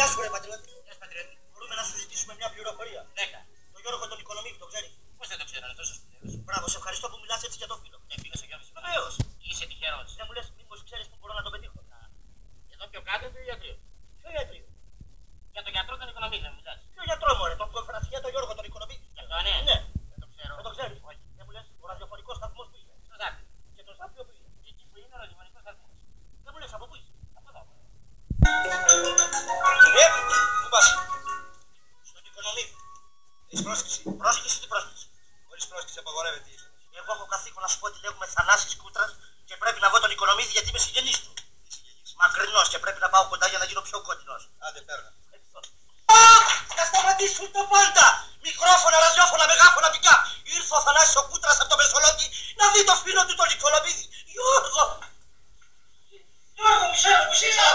Γεια σου, ρε πατριώτη. Γεια σου, πατριώτη. Μπορούμε να σου ζητήσουμε μια πληροφορία. Δέκα. Το Γιώργο τον οικονομικό, το ξέρει. Πώς δεν το ξέρω, είναι τόσο σπουδαίος. Μπράβο, σε ευχαριστώ που μιλάς έτσι για το φίλο. Και πήγα στο Γιώργο. Βεβαίως. Είσαι τυχερός. Δεν μου λες μήπως ξέρεις που μπορώ να το πετύχω. Εδώ πιο κάτω είναι το ιατρείο. Χωρίς πρόσκληση. Πρόσκληση ή πρόσκληση. Χωρίς πρόσκληση απαγορεύεται. Εγώ έχω καθήκον να σου πω ότι λέγομαι Θανάσης Κούτρας και πρέπει να βρω τον Οικονομίδη γιατί είμαι συγγενής του. Μακρινός και πρέπει να πάω κοντά για να γίνω πιο κοντινός. Άντε πέρα. Θα σταματήσουν τα πάντα! Μικρόφωνα, ραδιόφωνα, μεγάφωνα, πικάπ! Ήρθε ο Θανάσης ο Κούτρας από το Μεσολόγγι να δει το φίλο του τον Οικονομίδη. Γιώργο! Γιώργο, μου σέρω, μου σύζα,